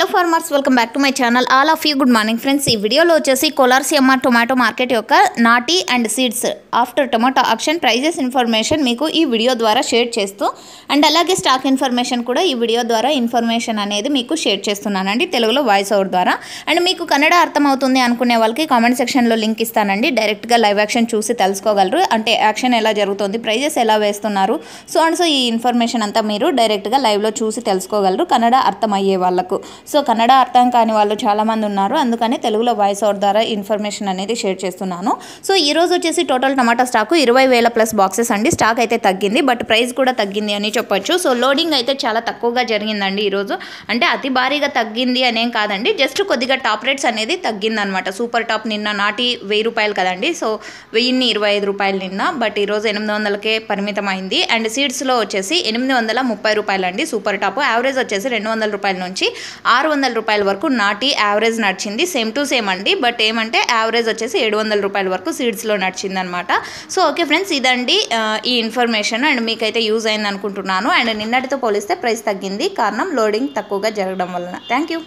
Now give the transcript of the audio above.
Hello farmers welcome back to my channel all of you good morning friends ఈ వీడియోలో వచ్చేసి కొలార్సీఎంఆర్ tomato market యొక్క నాటి and seeds after tomato auction prices information మీకు ఈ video ద్వారా షేర్ చేస్తూ అండ్ అలాగే స్టాక్ ఇన్ఫర్మేషన్ కూడా ఈ వీడియో ద్వారా ఇన్ఫర్మేషన్ అనేది మీకు షేర్ చేస్తున్నానండి తెలుగులో వాయిస్ ఓవర్ ద్వారా. అండ్ మీకు కన్నడ అర్థమవుతుంది అనుకునే వాళ్ళకి కామెంట్ సెక్షన్లో లింక్ ఇస్తానండి. డైరెక్ట్గా లైవ్ యాక్షన్ చూసి తెలుసుకోగలరు. అంటే యాక్షన్ ఎలా జరుగుతుంది ప్రైజెస్ ఎలా వేస్తున్నారు. సో అండ్ సో ఈ ఇన్ఫర్మేషన్ అంతా మీరు డైరెక్ట్గా లైవ్లో చూసి తెలుసుకోగలరు. కన్నడ అర్థమయ్యే వాళ్ళకు. సో కన్నడ అర్థం కాని వాళ్ళు చాలామంది ఉన్నారు. అందుకని తెలుగులో వాయిస్ ఓవర్ ద్వారా ఇన్ఫర్మేషన్ అనేది షేర్ చేస్తున్నాను. సో ఈ రోజు వచ్చేసి టోటల్ టమాటా స్టాకు ఇరవై వేల ప్లస్ బాక్సెస్ అండి. స్టాక్ అయితే తగ్గింది బట్ ప్రైస్ కూడా తగ్గింది అని చెప్పొచ్చు. సో లోడింగ్ అయితే చాలా తక్కువగా జరిగిందండి ఈరోజు అంటే అతి భారీగా తగ్గింది అనేం కాదండి. జస్ట్ కొద్దిగా టాప్ రేట్స్ అనేది తగ్గిందనమాట. సూపర్ టాప్ నిన్న నాటి వెయ్యి రూపాయలు కదండి. సో వెయ్యిన్ని ఇరవై ఐదు రూపాయలు నిన్న బట్ ఈరోజు ఎనిమిది వందలకే పరిమితం అయింది అండ్ సీడ్స్లో వచ్చేసి ఎనిమిది వందల ముప్పై రూపాయలు అండి సూపర్ టాప్ యావరేజ్ వచ్చేసి రెండు వందల రూపాయల నుంచి. ఆరు ఆరు వందల రూపాయల వరకు నాటి యావరేజ్ నడిచింది. సేమ్ టు సేమ్ అండి. బట్ ఏమంటే యావరేజ్ వచ్చేసి ఏడు వందల రూపాయల వరకు సీడ్స్లో నడిచిందనమాట సో ఓకే ఫ్రెండ్స్ ఇదండి ఈ ఇన్ఫర్మేషన్. అండ్ మీకైతే యూజ్ అయింది అనుకుంటున్నాను అండ్ నిన్నటితో పోలిస్తే ప్రైస్ తగ్గింది. కారణం లోడింగ్ తక్కువగా జరగడం వలన. Thank you.